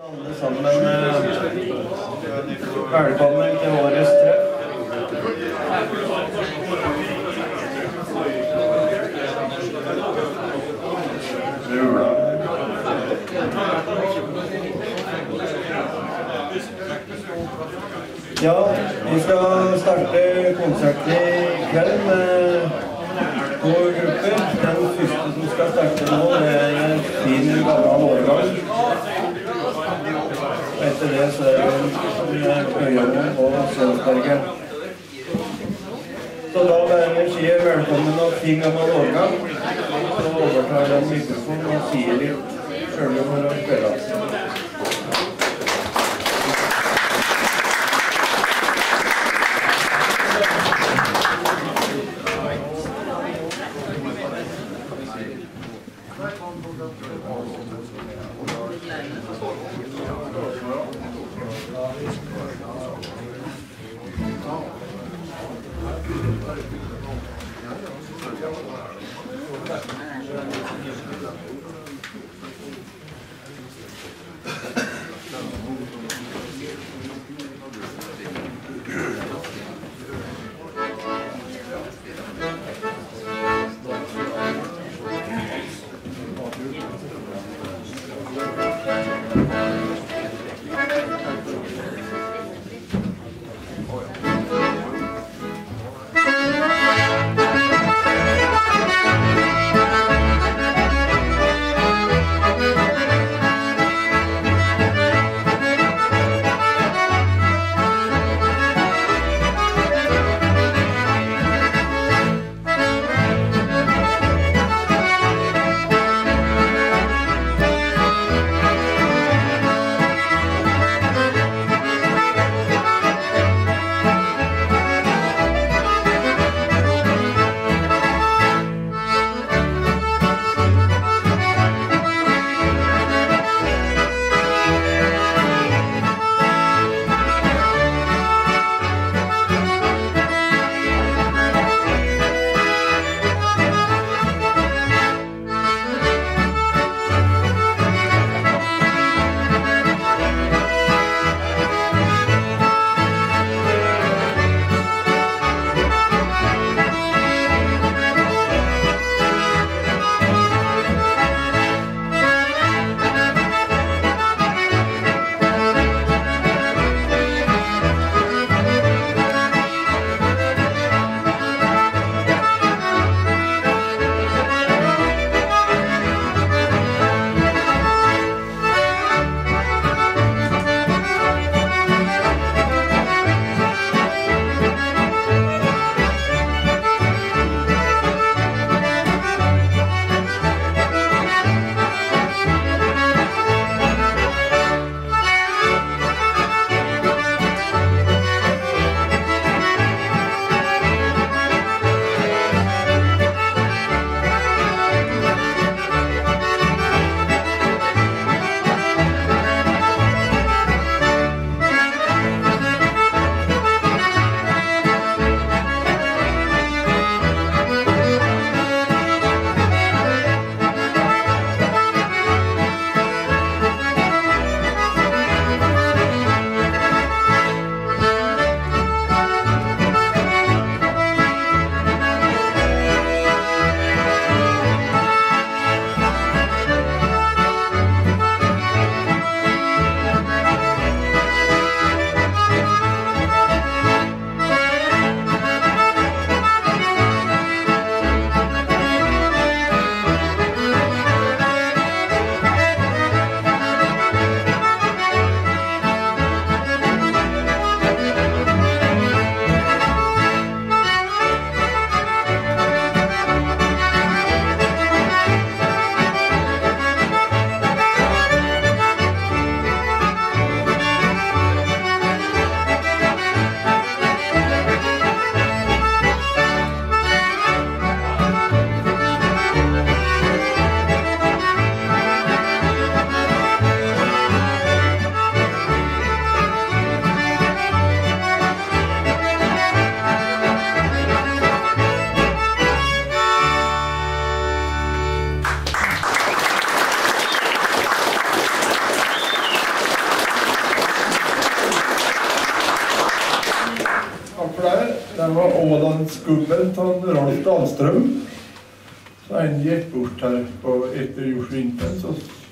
Alle sammen eh, velkommen til årets treff. Ja, vi skal starte konserten i kveld med to grupper. Den første som skal starte nå, det er en fin gammel årgang. Etter det så er det Øyamo og Sølvberget. Så da vil jeg si velkommen og fin en årgang. Så overtar jeg mikrofonen og sier litt sjøl om hvordan det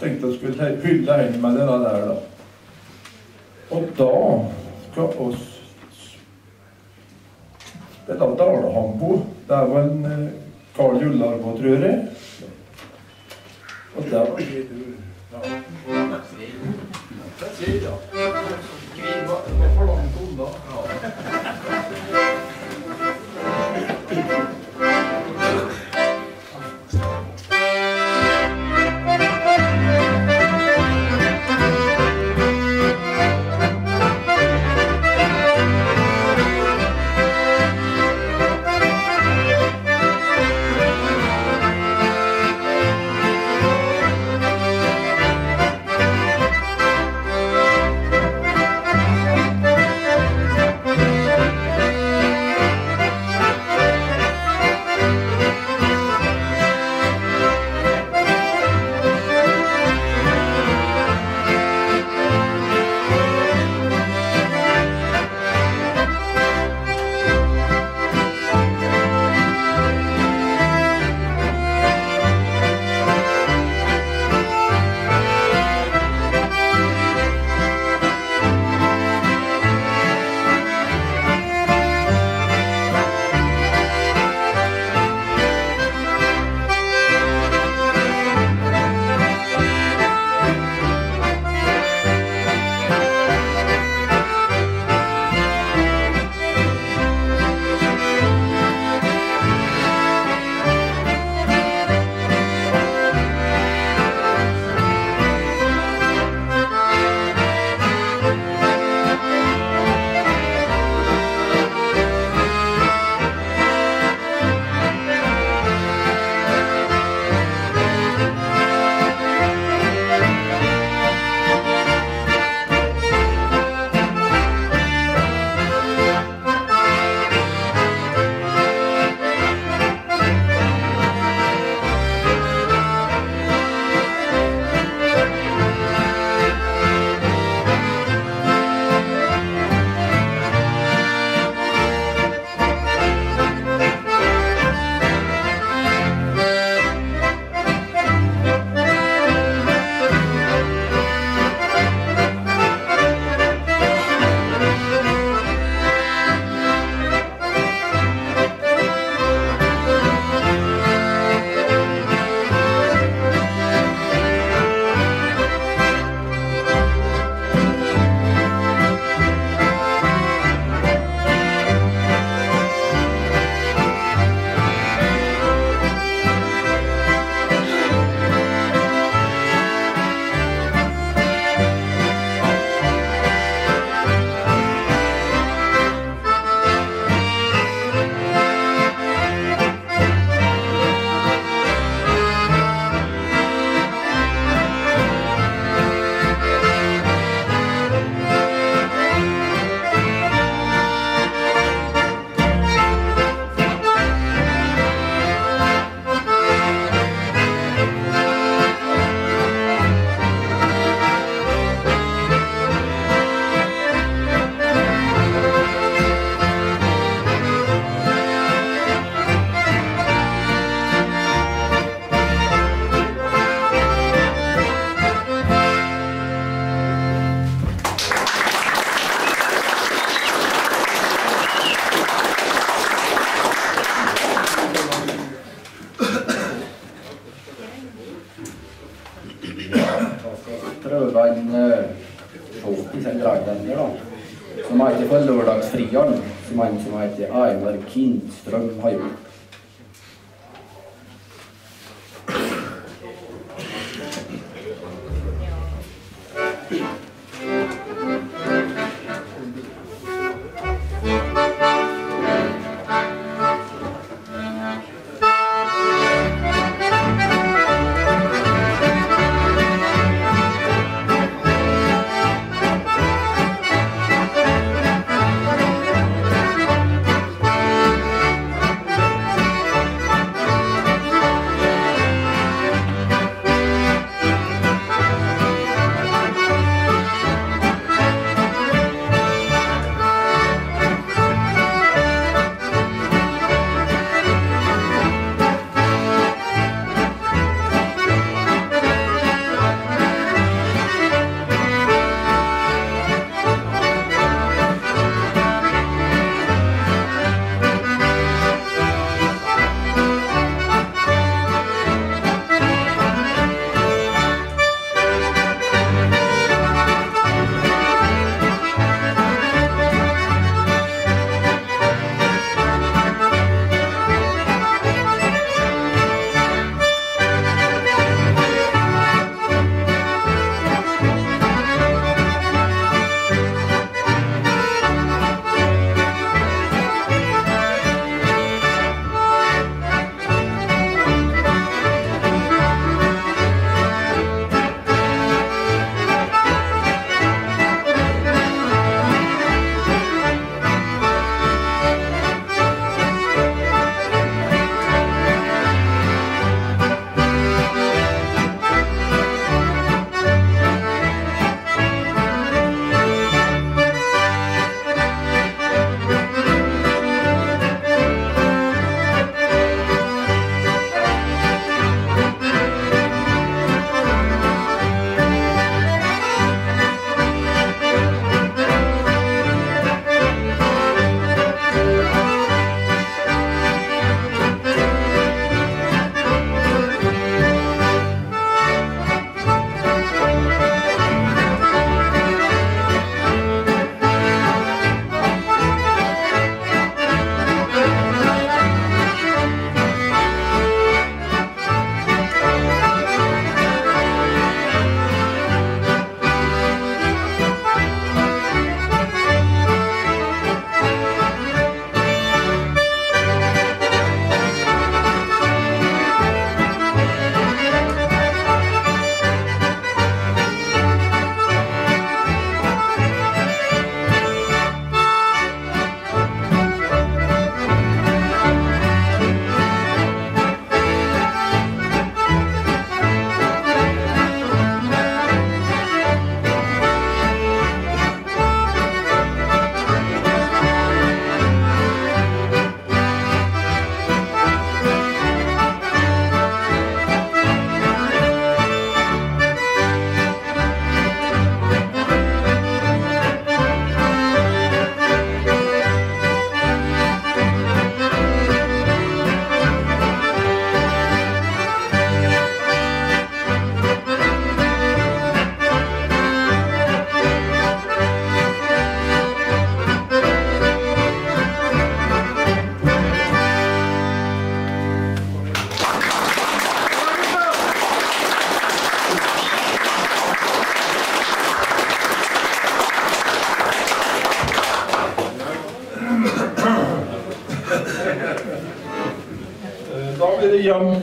tenkte jeg skulle hylle henne med denne der, da. Og da skal oss da Dahlhambo. Det var en eh, Karl Jullarbo, tror jeg. Og der var det du ja.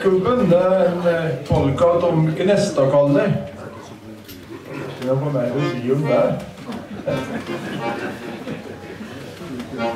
Jamkubben, det er en eh, polka om Gnestakalle. Det får meg å si om det. Ja,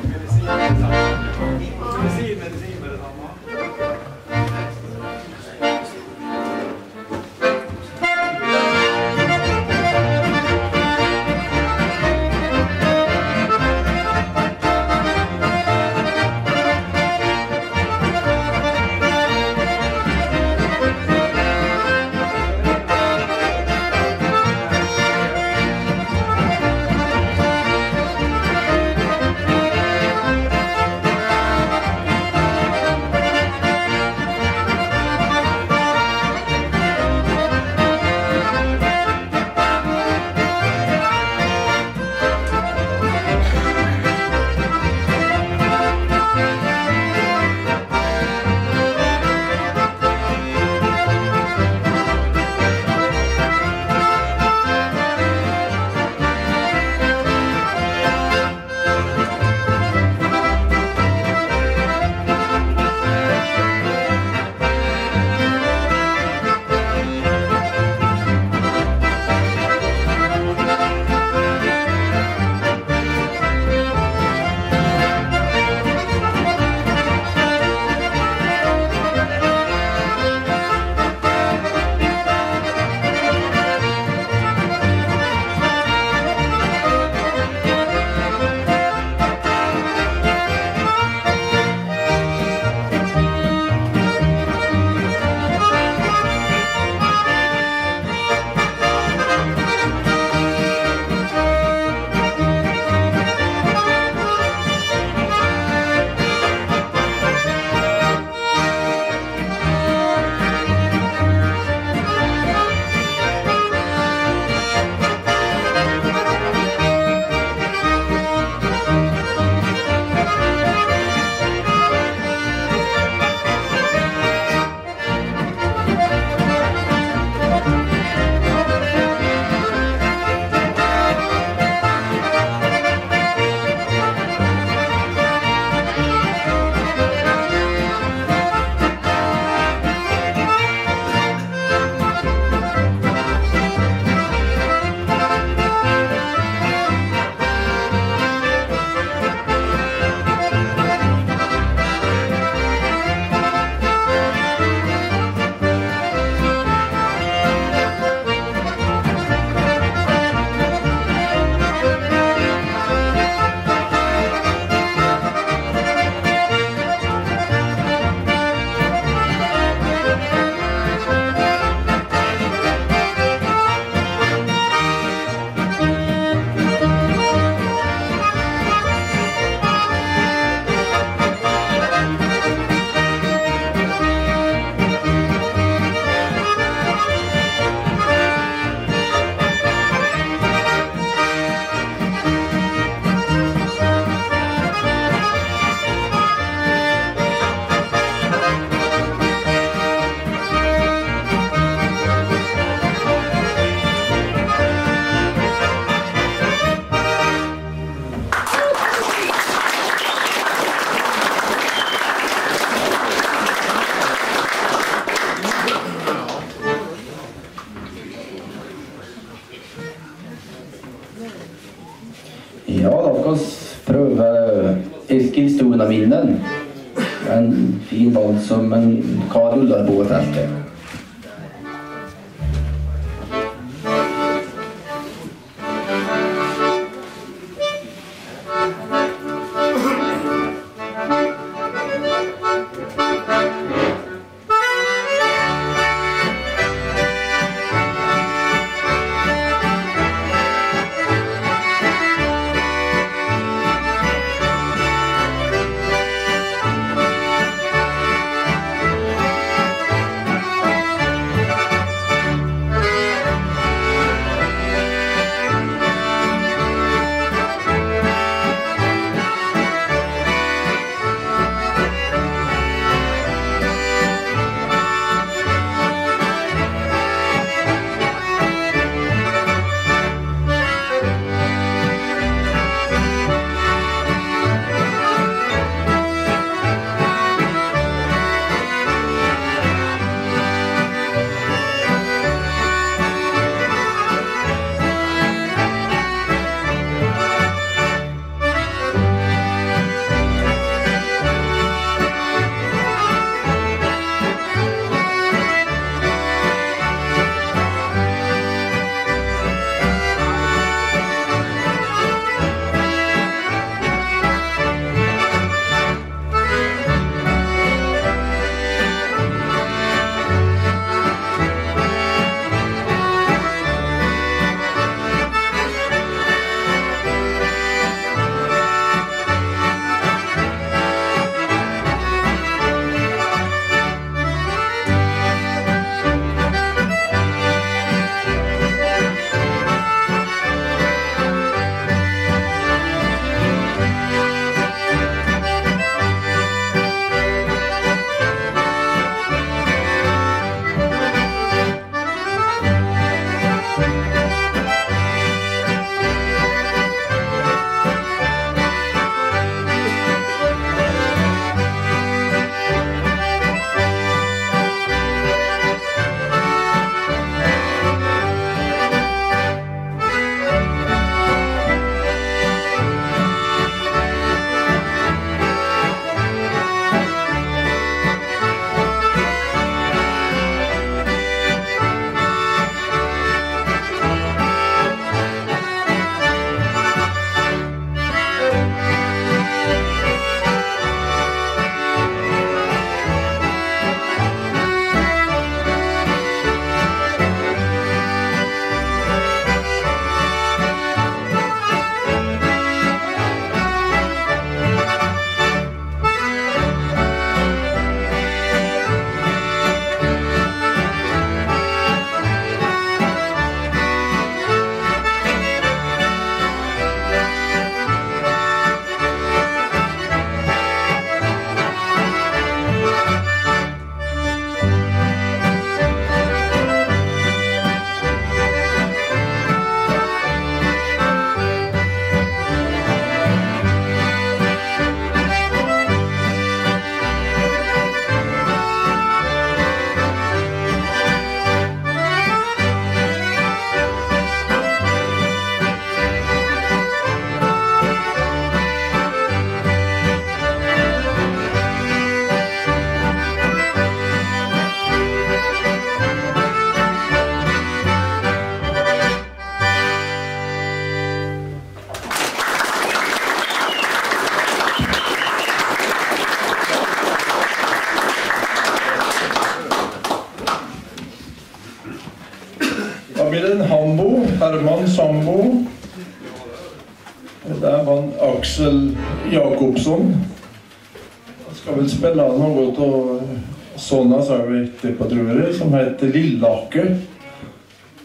sånne har vi etterpå, tror som heter Lilleakke.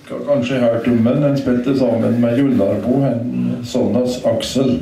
Kanskje hørt om den. Den spilte sammen med Jullarbo, en sånnes Aksel.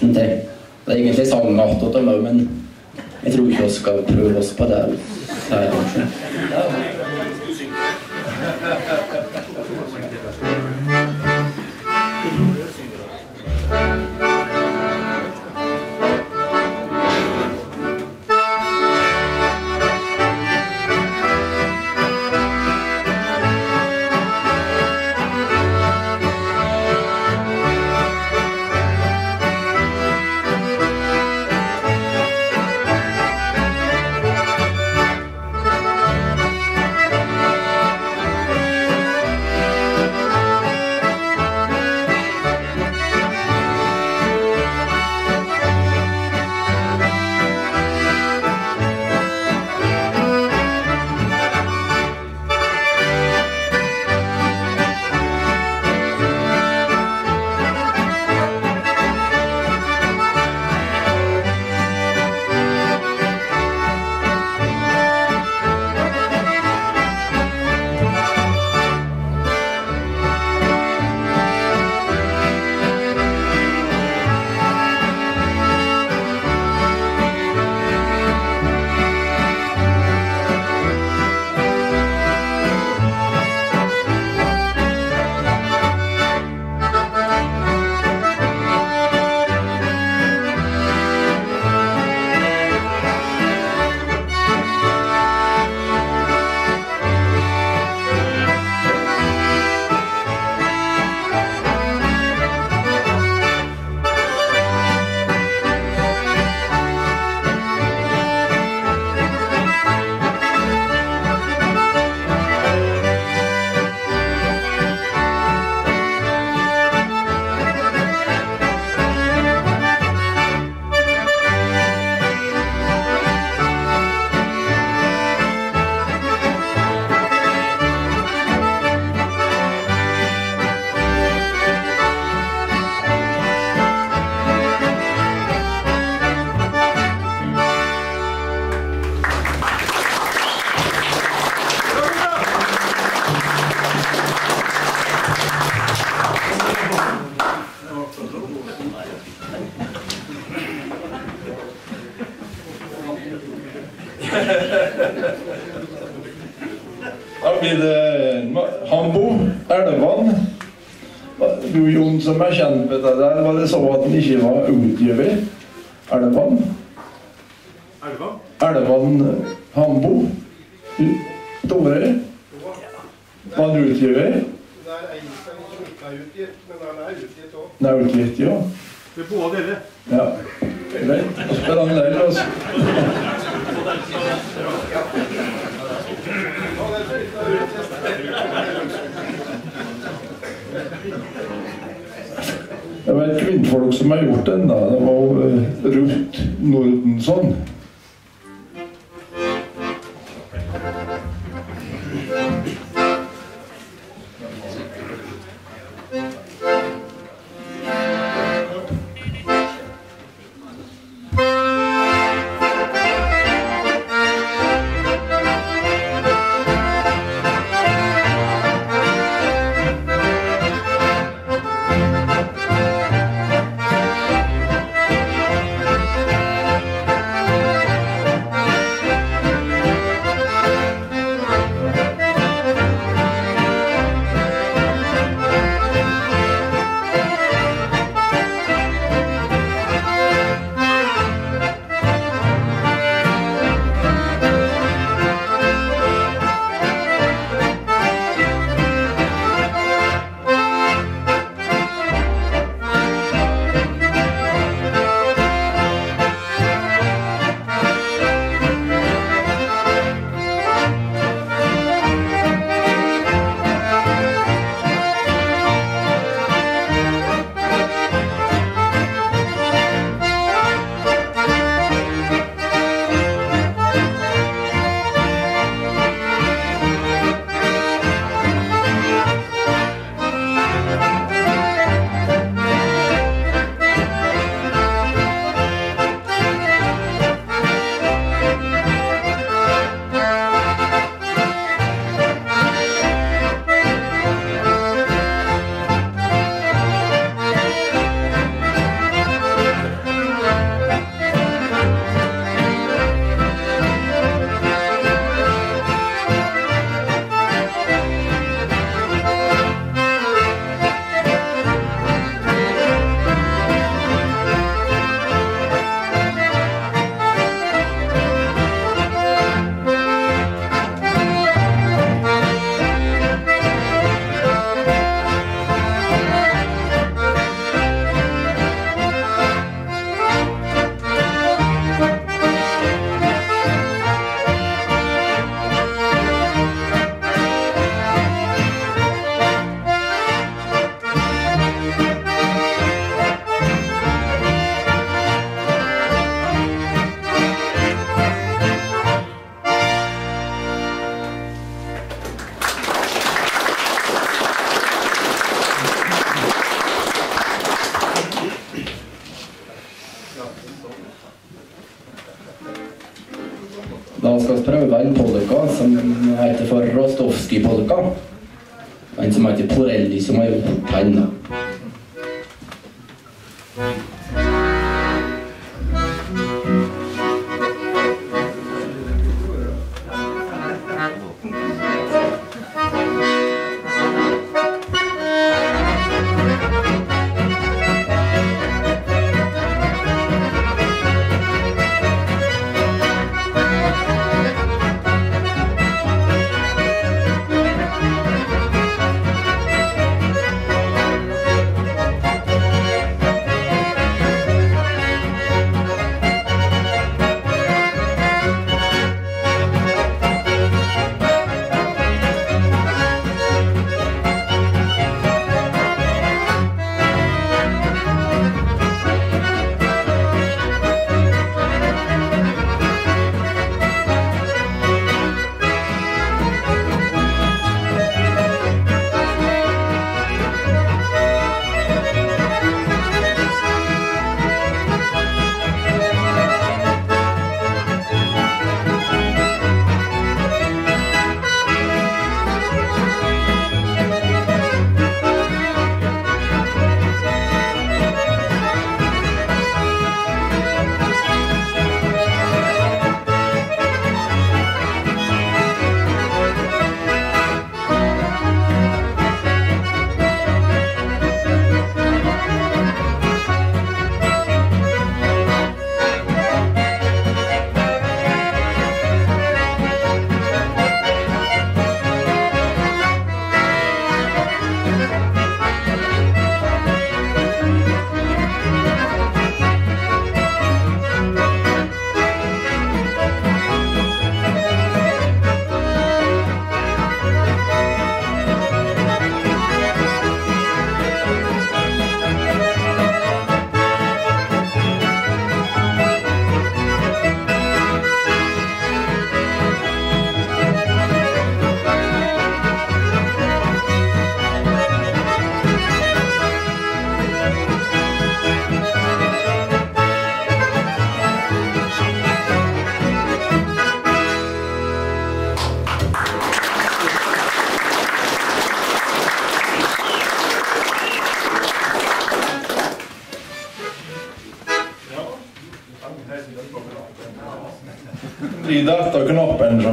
Den til. Det er egentlig sang attåt men jeg tror ikke vi skal prøve det så at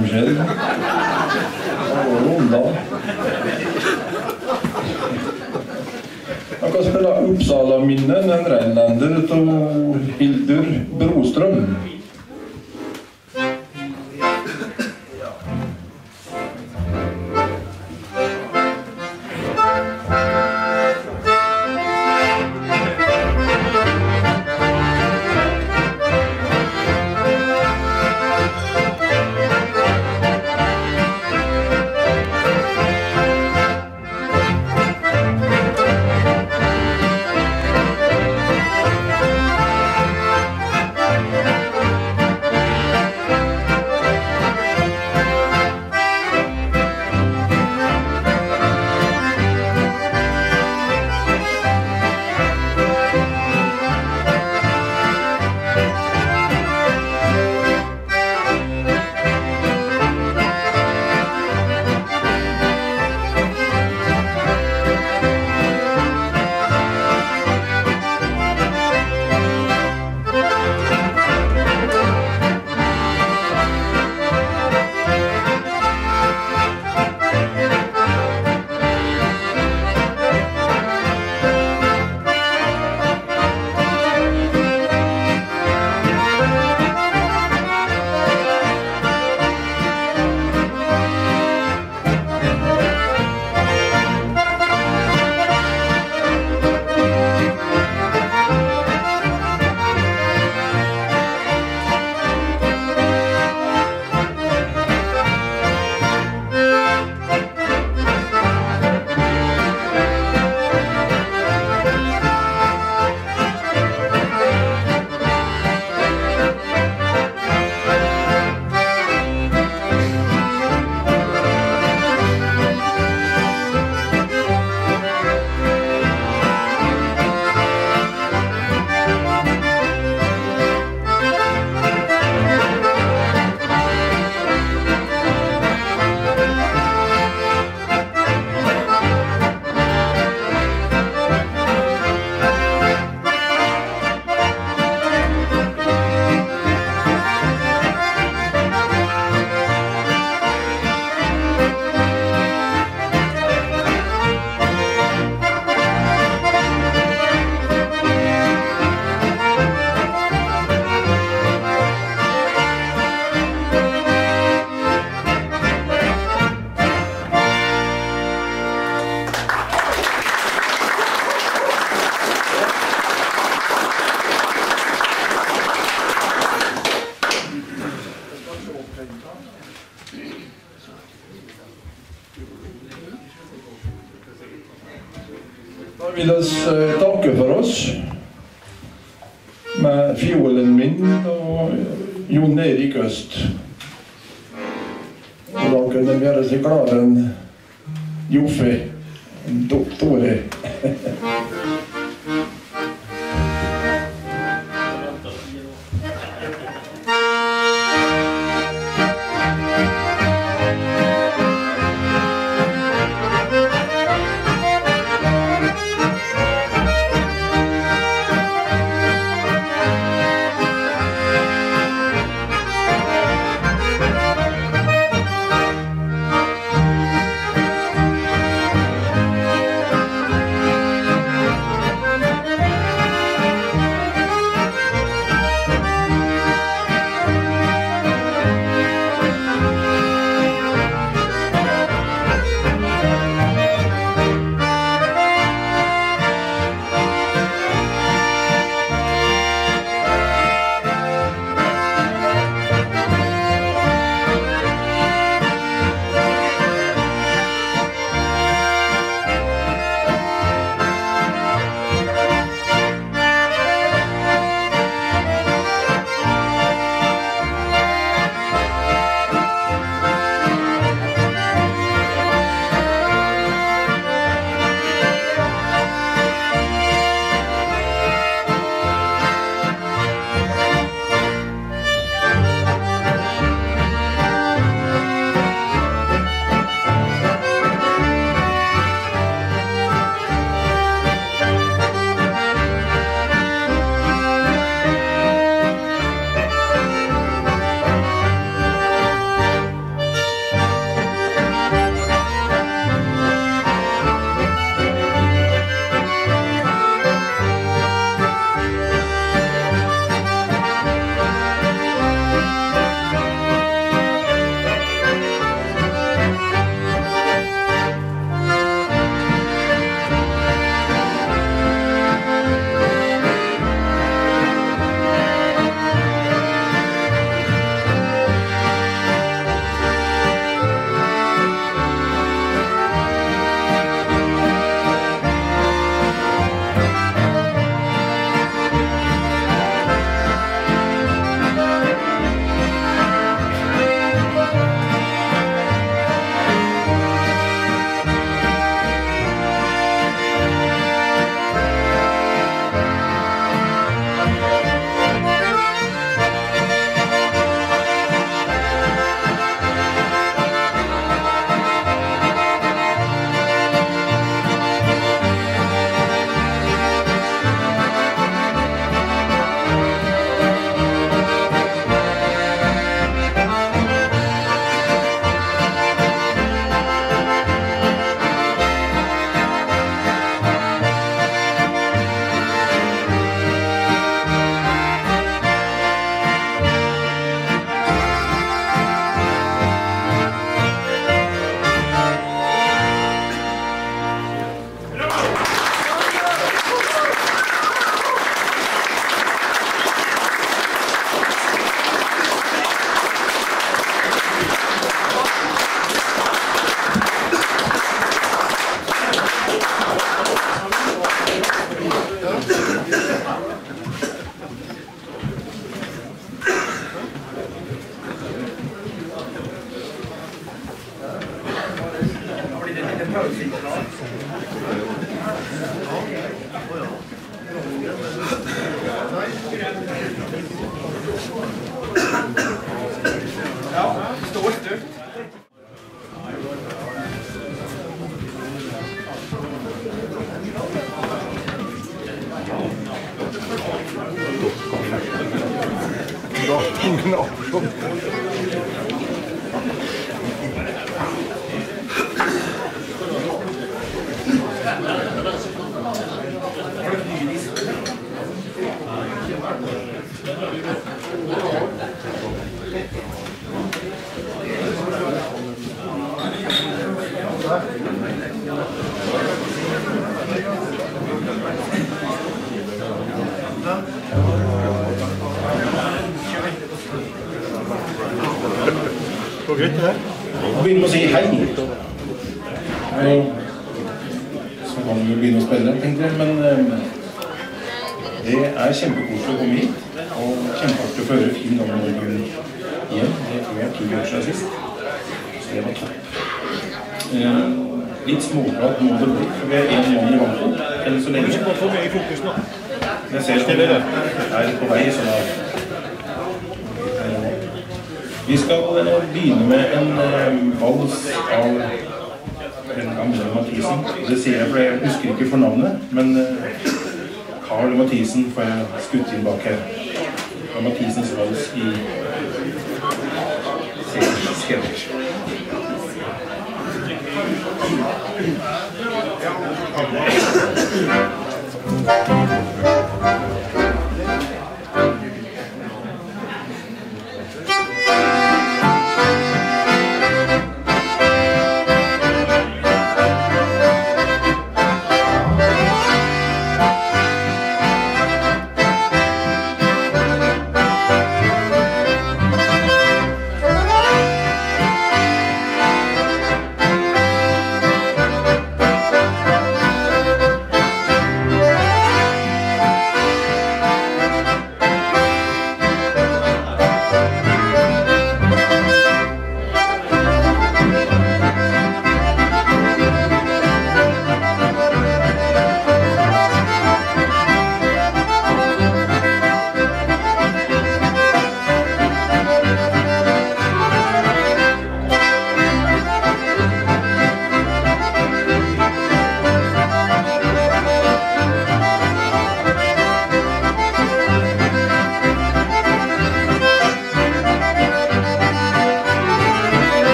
Eugène.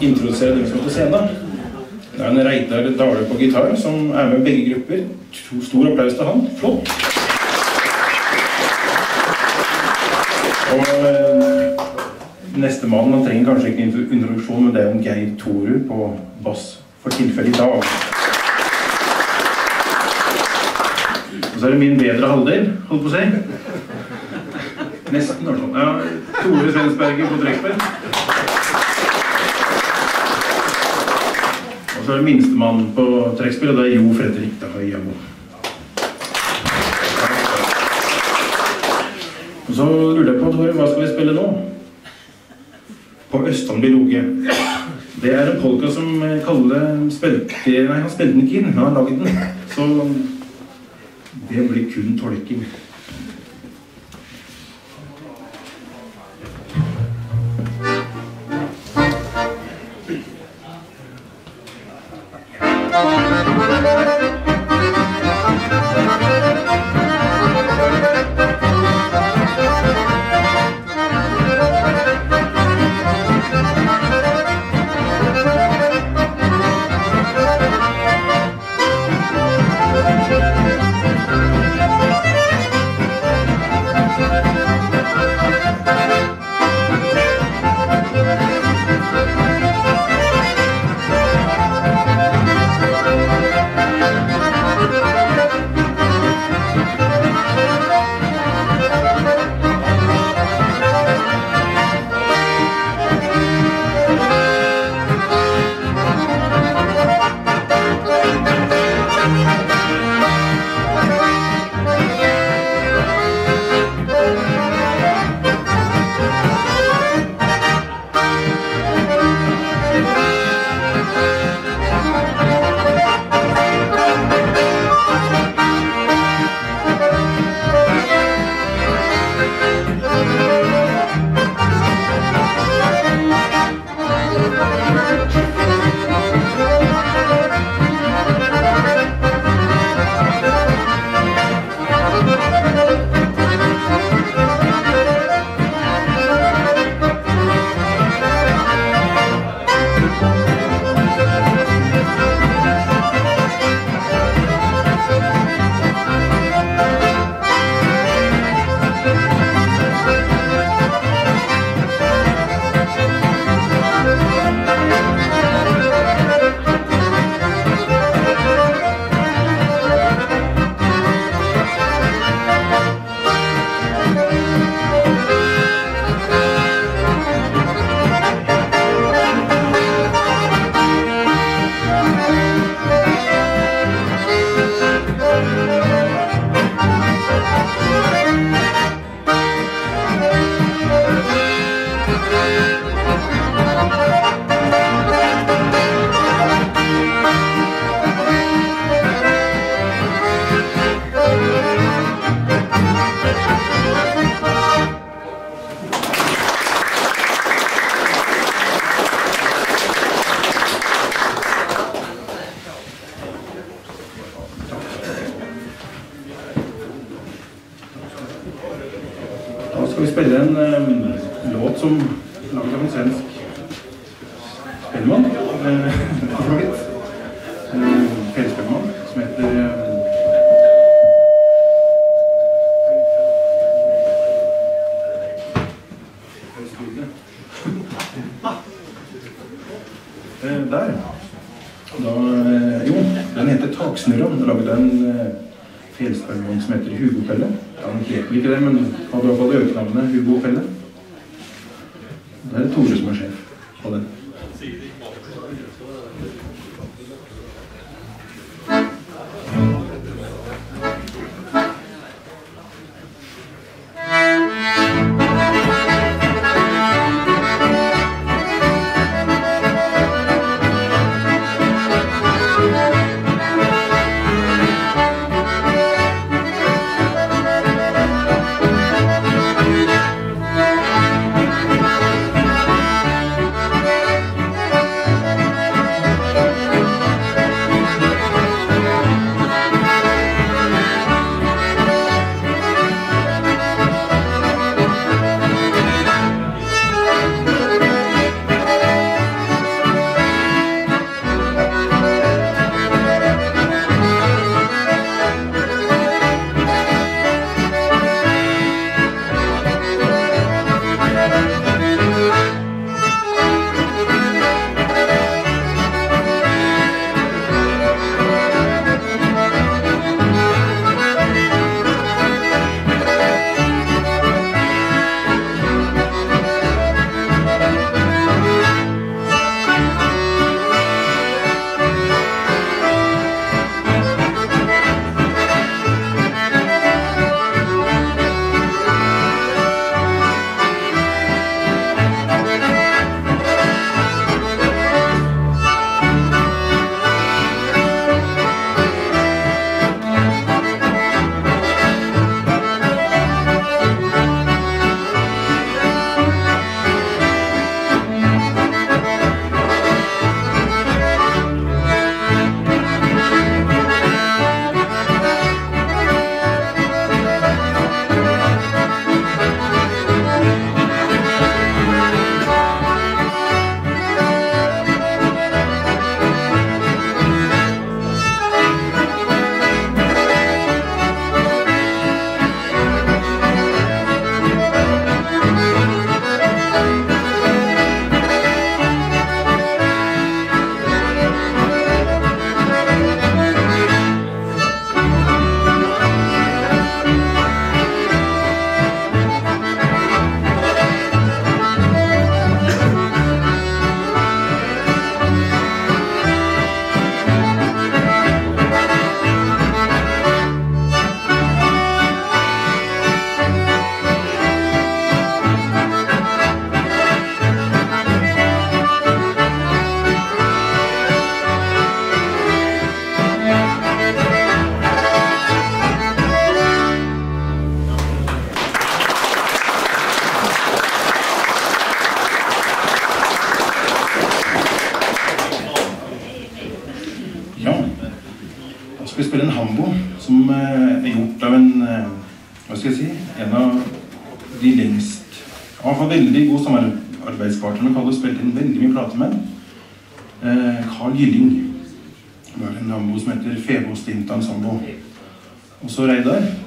Introdusere dem som er på scenen. Det er en Reidar Dale på gitar som er med begge grupper. Stor applaus til han. Flott. Og eh, Nestemann han trenger kanskje ikke en introduksjon, men det er jo Geir Toru på bass for tilfellet i dag. Og så er det min bedre halvdel, holdt på å si. Nesten, i. Ja, Tore Svensberger på trekkspill. Så er det minstemann på trekkspill, og det er Jo Fredrik Dahøyamo. Og så lurer jeg på, Tore, hva skal vi spille nå? På Østland blir loge. Det er en polka som Kalle spilte Nei, han spilte den ikke inn, han har laget den. Så det blir kun tolking.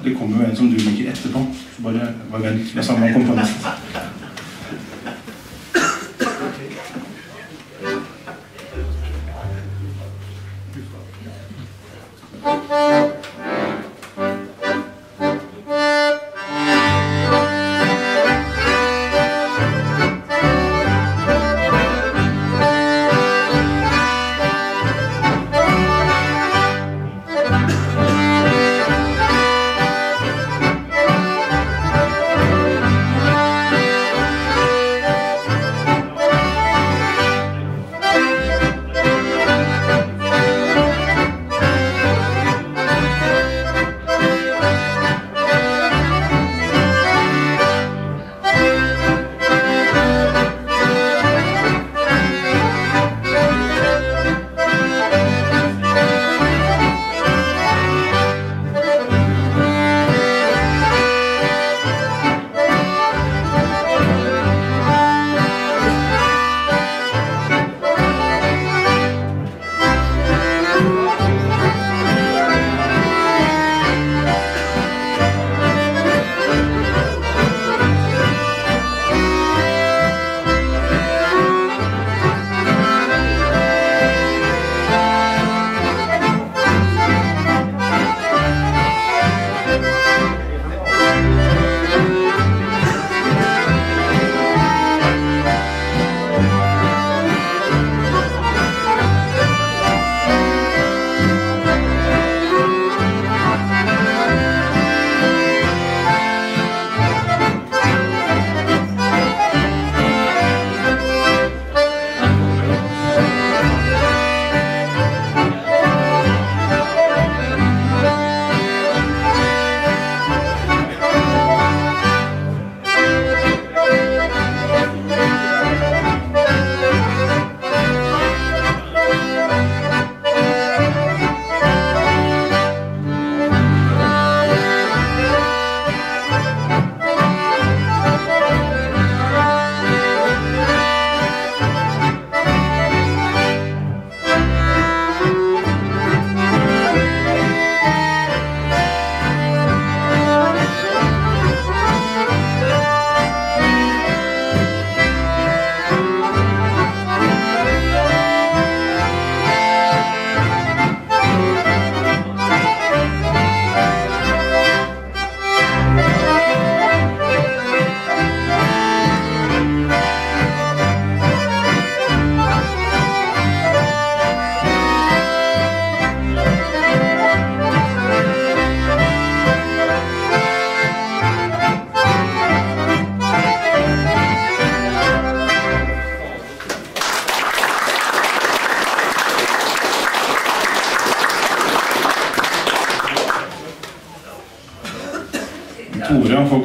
Det kommer jo en som du liker etterpå. Så bare, bare vent. Er samme kom på han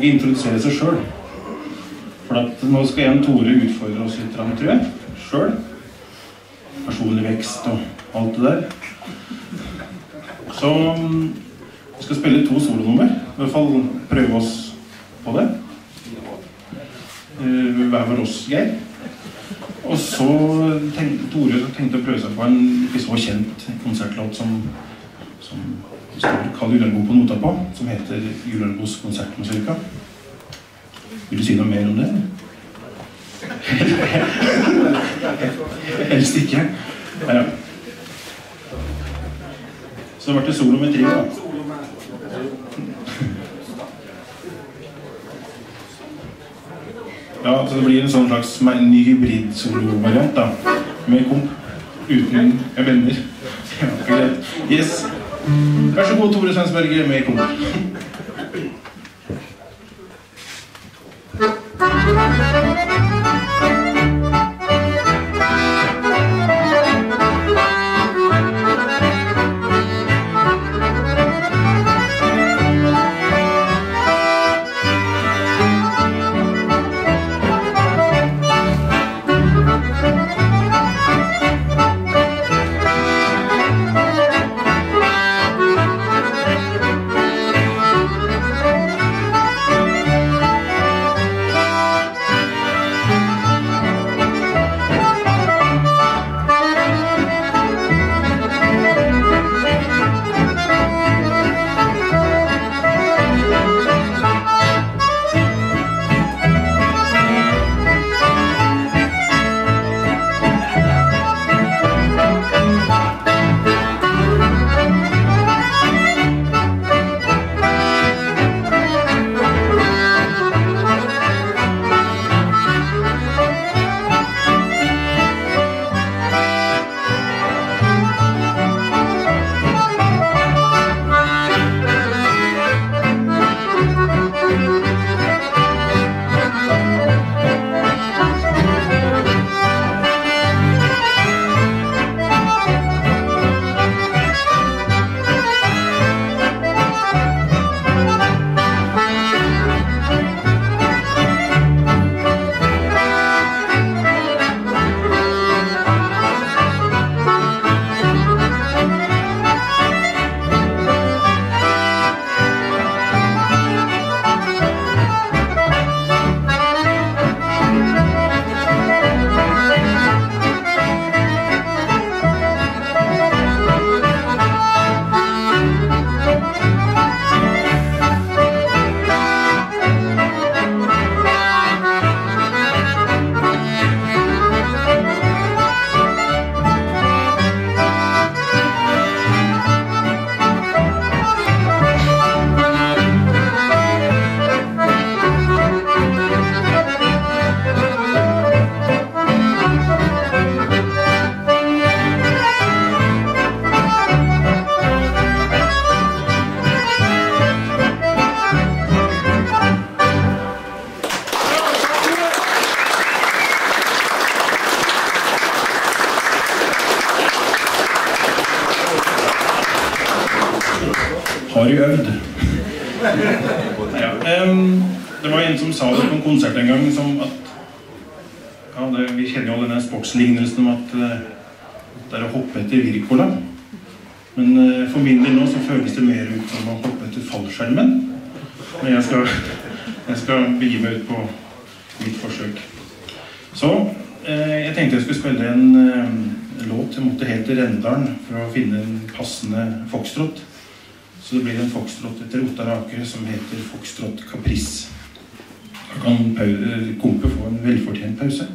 ikke introdusere seg sjøl. For nå skal igjen Tore utfordre oss litt, tror jeg. Sjøl. Personlig vekst og alt det der. Så vi skal spille to solonummer. I hvert fall prøve oss på det. Eh, Hver for oss, Geir. Og så tenkte Tore tenkte å prøve seg på en ikke så kjent konsertlåt som, som det står Karl Jularbo på nota på, som heter Jularbos konsertmusikka. Vil du si noe mer om det? Helst ikke. Ja. Så ble solo med trio, da. Ja, så det blir en sånn slags ny hybrid-solo-variant, da. Med komp. Uten venner. Yes. Vær så god, Tore Svensberg med komp. Thank hoppe. Men eh, for min del nå så føles det mer ut som å hoppe etter fallskjermen. Men jeg skal, jeg skal begi meg ut på mitt forsøk. Så eh, jeg tenkte jeg skulle spille en eh, låt. Jeg måtte helt til Rendalen for å finne en passende foxtrot. Så det blir en foxtrot etter Ottar Aker som heter Foxtrot Caprice. Da kan Kompe få en velfortjent pause.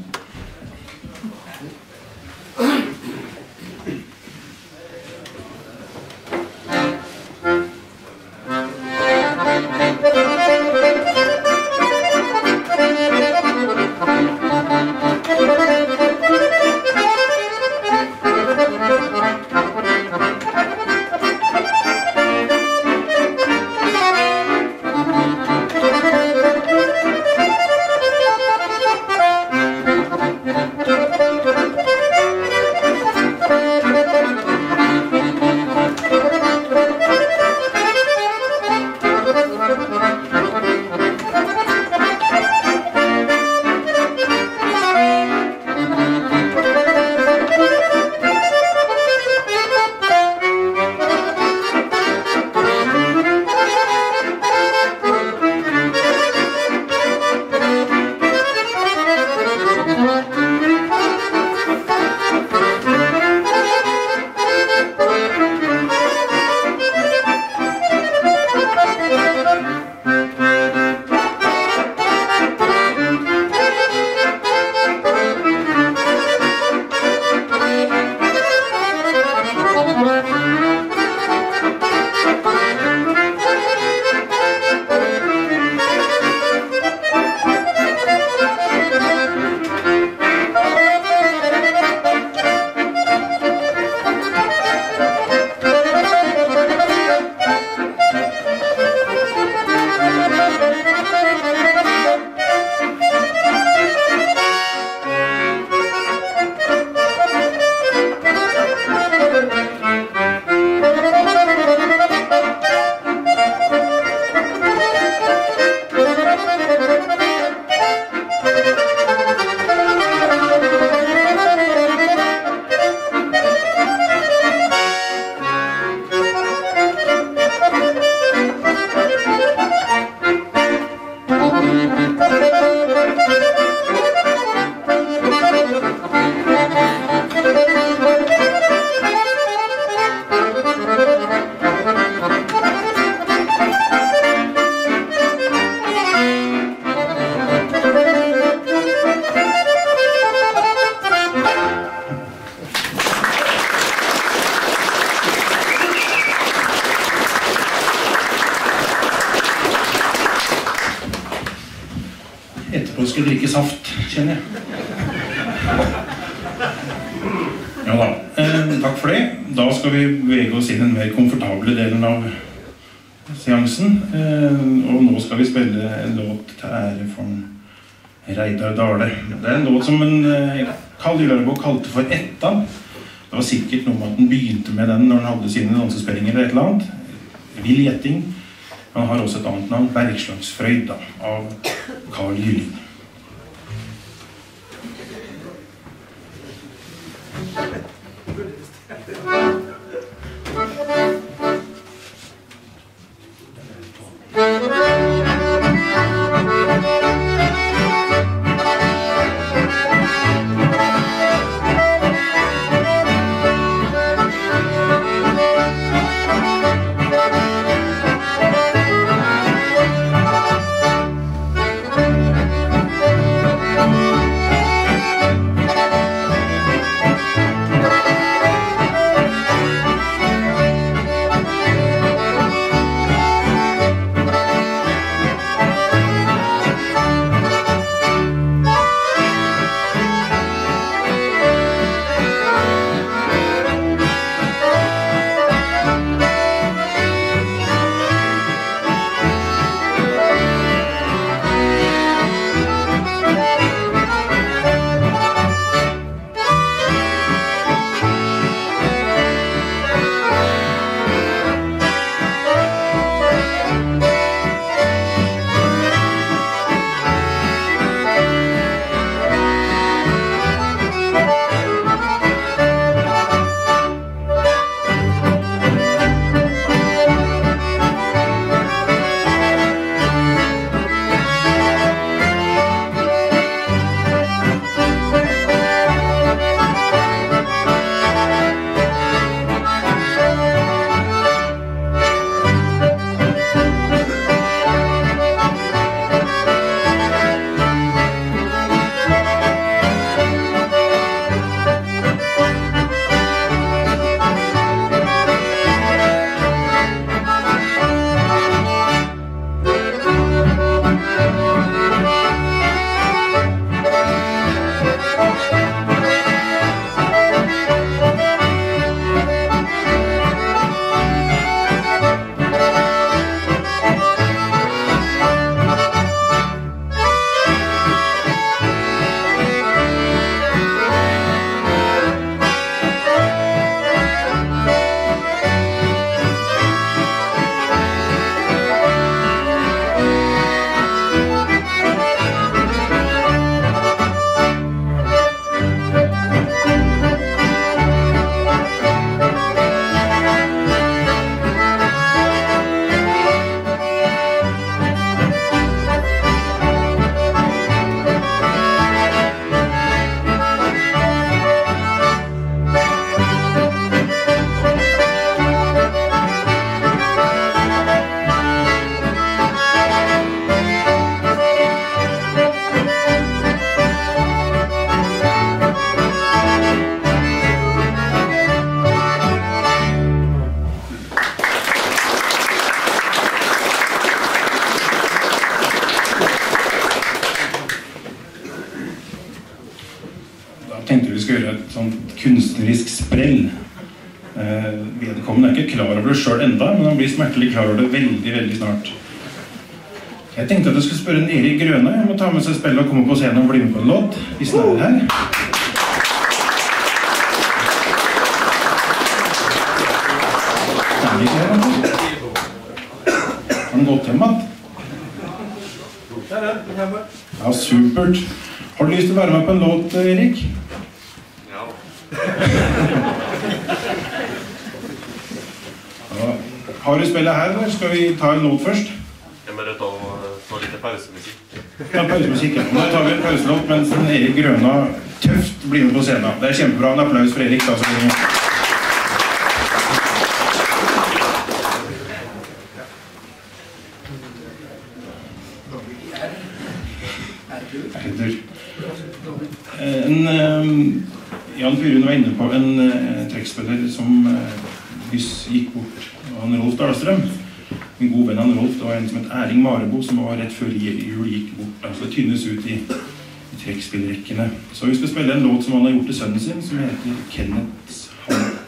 Kjetting. Han har også et annet navn, Bergslagsfrøyda, av han klar over det veldig veldig snart. Jeg tenkte at jeg skulle spørre en Erik Grøne om å ta med seg spillet og komme på scenen og bli med på en låt. Hvis han er her. Har han gått hjem igjen? Ja, supert. Har du lyst til å være med på en låt, Erik? Ja. Har du spillet her, eller skal vi ta en låt først? Jeg må ta, ta litt pausemusikk. Ta pausemusikk. ja. Nå tar vi en pauselåt mens Erik Grøna tøft blir med på scenen. Det er kjempebra. En applaus for Erik. Da, Eh, En, eh, Jan Furun var inne på en uh, trekkspiller som eh, nyss gikk bort. Han Rolf Dahlstrøm. En god venn av han Rolf. Det var en som het Erling Marebo, som var rett før jul gikk bort. Altså tynnes ut i, i trekkspillrekkene. Så vi skal spille en låt som han har gjort til sønnen sin, som heter Kenneths Hand.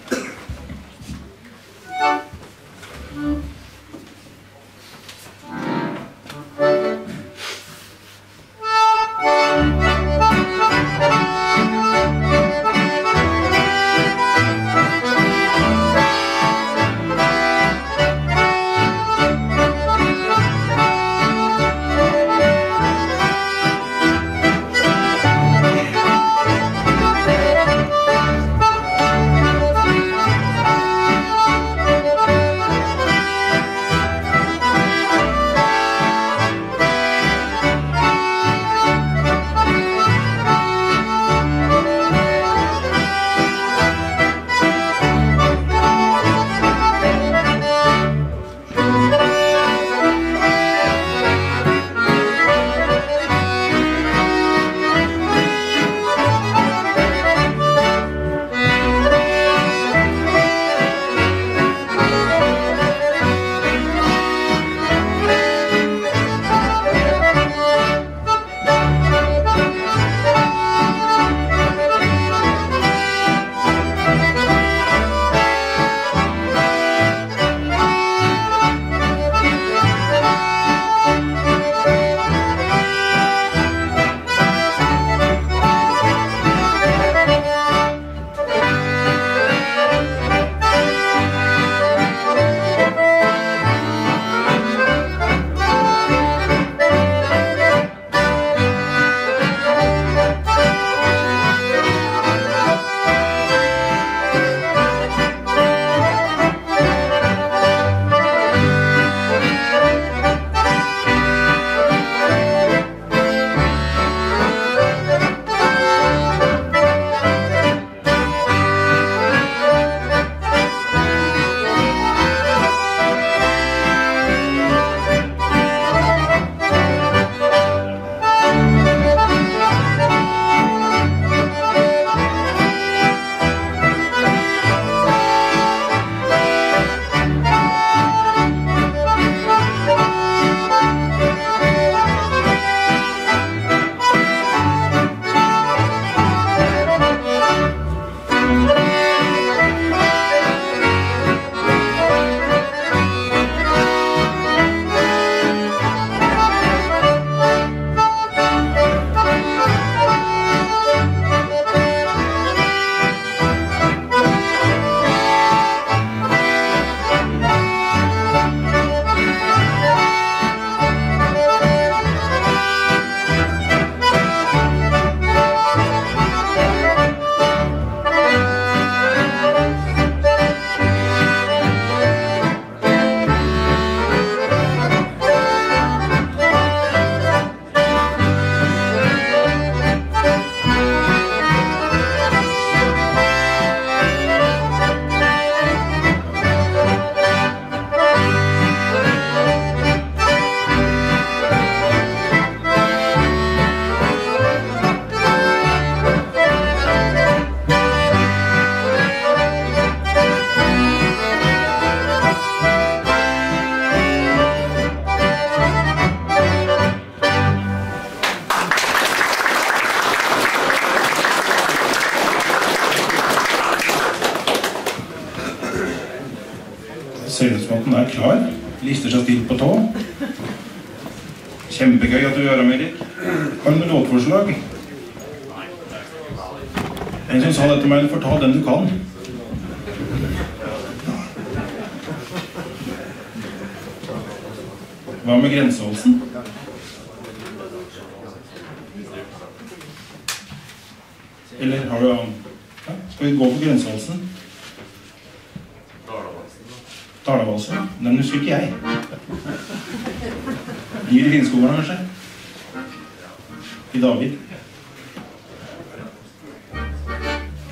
i dager.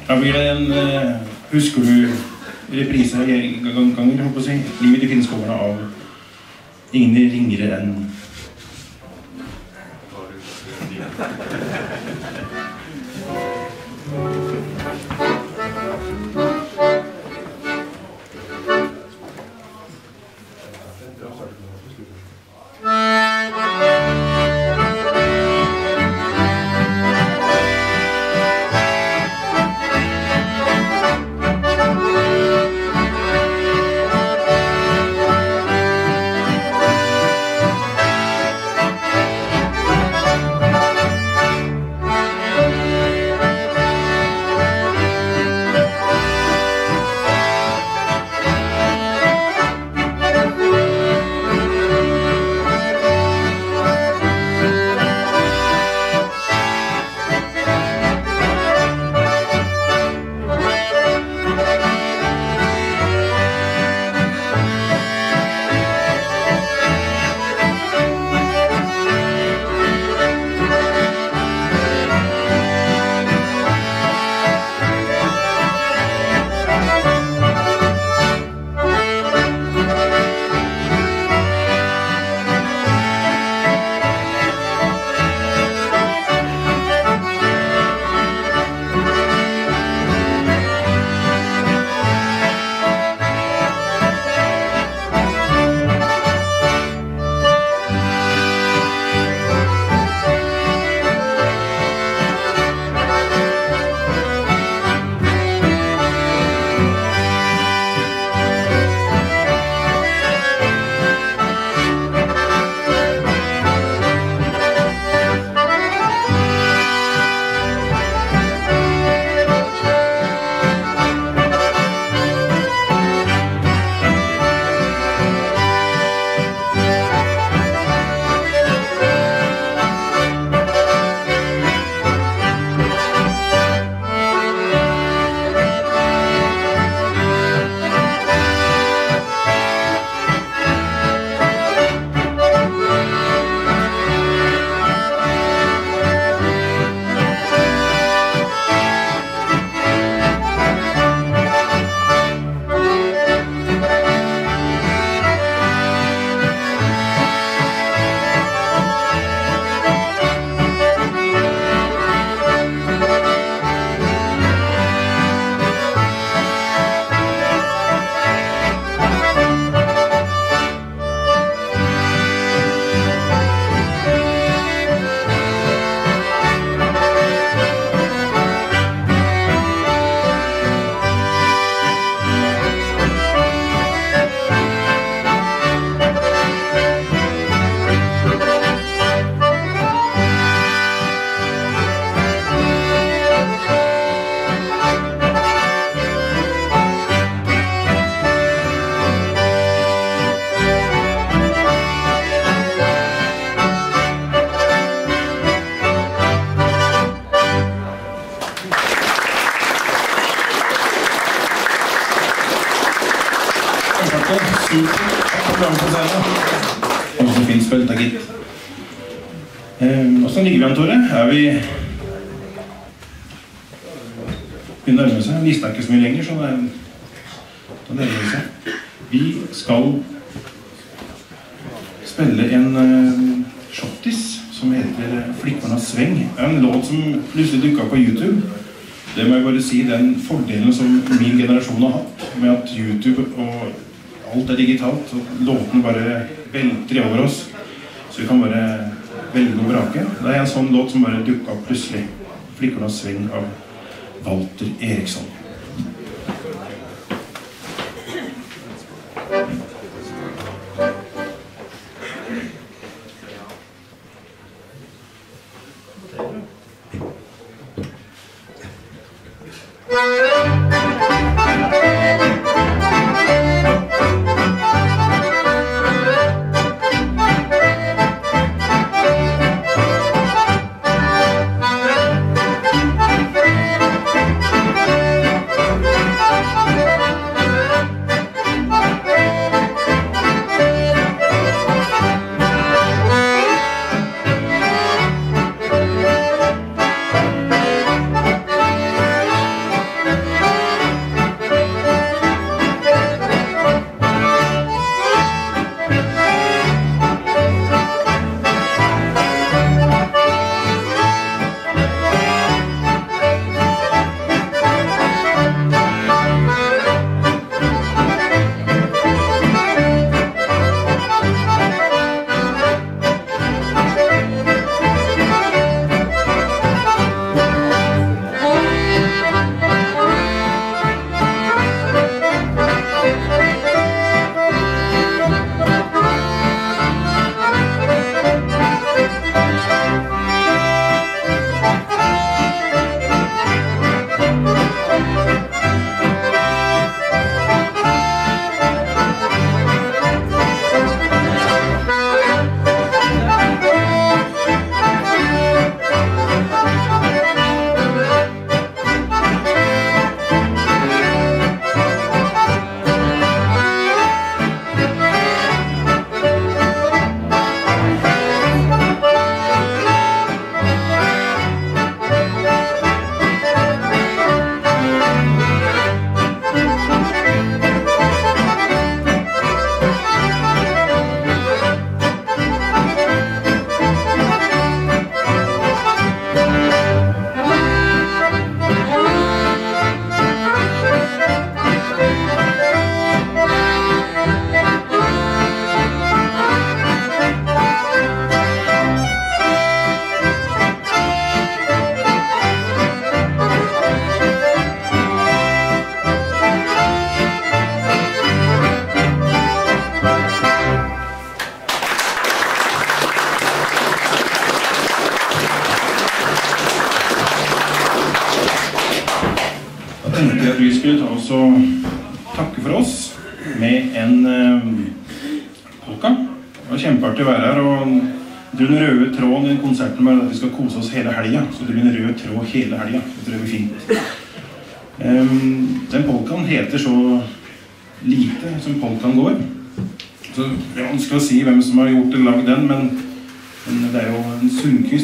Da blir det en uh, Husker du reprise ganger, holdt på å si? 'Livet i Finnskogene' av ingen ringere enn plutselig fikk han en sving av Walter Eriksson.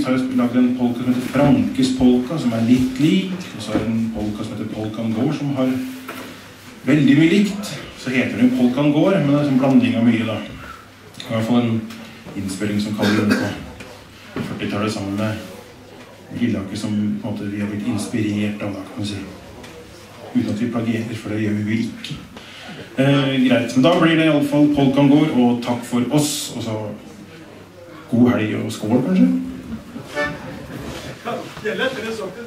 Har vi lagd en polka som heter Frankes polka, som er litt lik. Og så er det en polka som heter Polkan Gård, som har veldig mye likt. Så heter den jo Polkan Gård, men det er en blanding av mye, da. I hvert fall en innspilling som kaller den på 40-tallet sammen med Gillaker, som på en måte vi har blitt inspirert av, da, kan man si. Uten at vi plagierer, for det gjør vi jo ikke. Eh, greit. Men da blir det iallfall Polkan Gård, og takk for oss. Og så god helg og skål, kanskje? Det er lettere sagt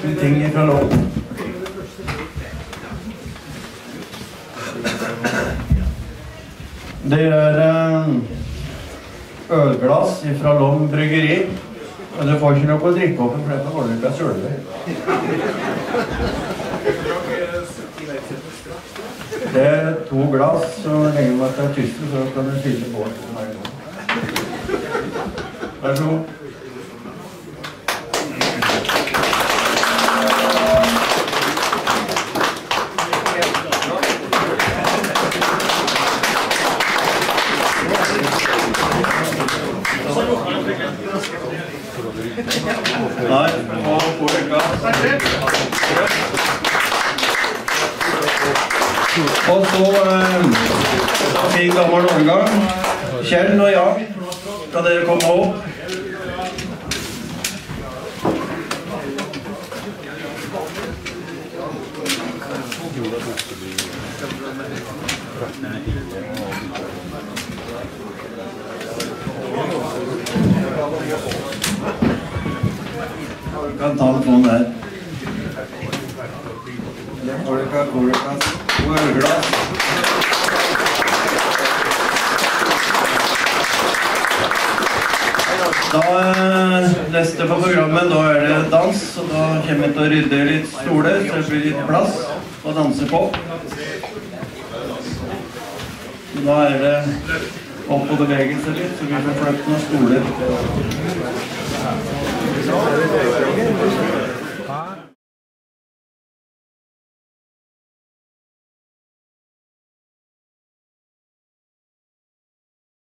ting fra loven. Det er eh, ølglass fra Lom bryggeri. Og du får ikke noe å drikke opp, for dette får du ikke sjølve. Det er to glass, så lenge man er tyst, så kan du fylle på. Vær så god. Danse på. Så Da er det opp og bevegelse litt, så vi får flytte noen stoler.